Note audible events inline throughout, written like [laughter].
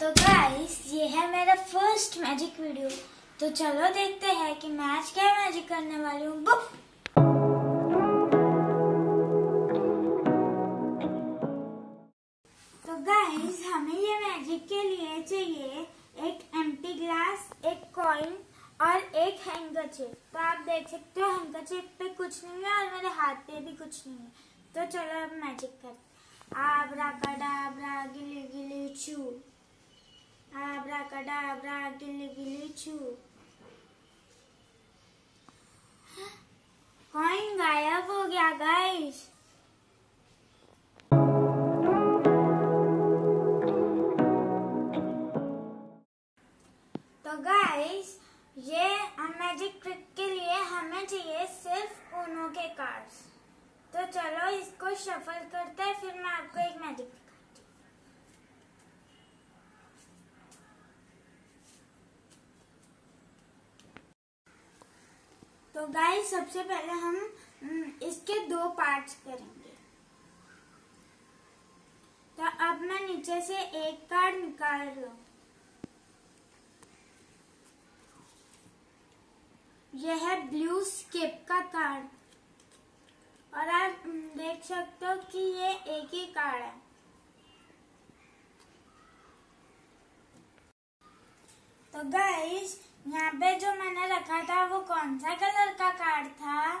तो है first magic video तो चलो देखते हैं कि मैं आज क्या मैजिक करने वाली हूँ हमें ये मैजिक के लिए चाहिए। एक एम्प्टी ग्लास एक कॉइन और एक हैंकरचिप तो आप देख सकते हो हैंकरचिप पे कुछ नहीं है और मेरे हाथ पे भी कुछ नहीं है। तो चलो अब मैजिक करते आबरा कडाबरा, गिली गिली, चू। आबरा कडाबरा, गिली गिली, चू। [gasps] कॉइन गायब हो गया गाइस इसको शफल करते हैं फिर मैं आपको एक मैजिक तो गाइस सबसे पहले हम हम्म, इसके दो पार्ट्स करेंगे। तो अब मैं नीचे से एक कार्ड निकाल रही हूँ। यह है ब्लू स्किप का कार्ड और देख सकते हो कि ये एक ही कार्ड है। तो गाइस यहाँ पे जो मैंने रखा था वो कौन सा कलर का कार्ड था?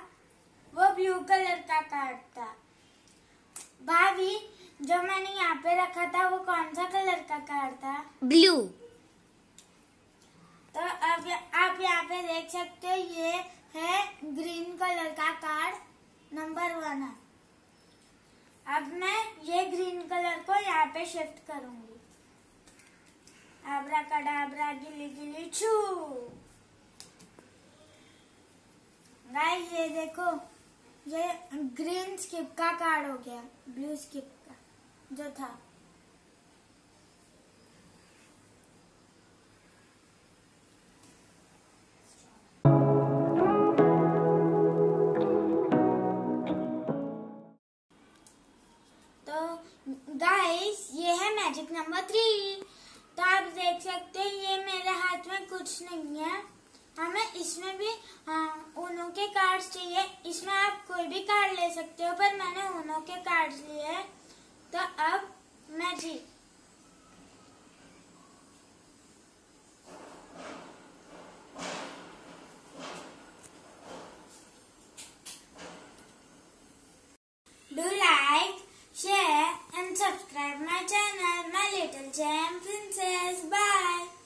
वो ब्लू कलर का कार्ड था। भाभी जो मैंने यहाँ पे रखा था वो कौन सा कलर का कार्ड था? ब्लू तो अब आप यहाँ पे देख सकते हो ये है ग्रीन कलर का कार्ड नंबर वन है। अब मैं ये ग्रीन कलर को यहाँ पे शिफ्ट करूँगी। आबरा कडाबरा गिली गिली छू। गाइस ये देखो, ये ग्रीन स्किप का कार्ड हो गया ब्लू स्किप का, जो था। गाइस ये है मैजिक नंबर थ्री तो आप देख सकते हैं, ये मेरे हाथ में कुछ नहीं है। हमें इसमें भी ऊनो के कार्ड्स चाहिए। इसमें आप कोई भी कार्ड ले सकते हो, पर मैंने ऊनो के कार्ड्स लिए हैं। तो अब मैं जी little gem princess. Bye.